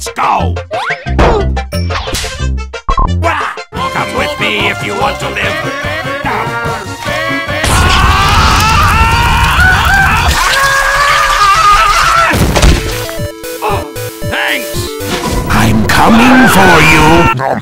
Let's go! Come with me if you want to live. Thanks! I'm coming for you.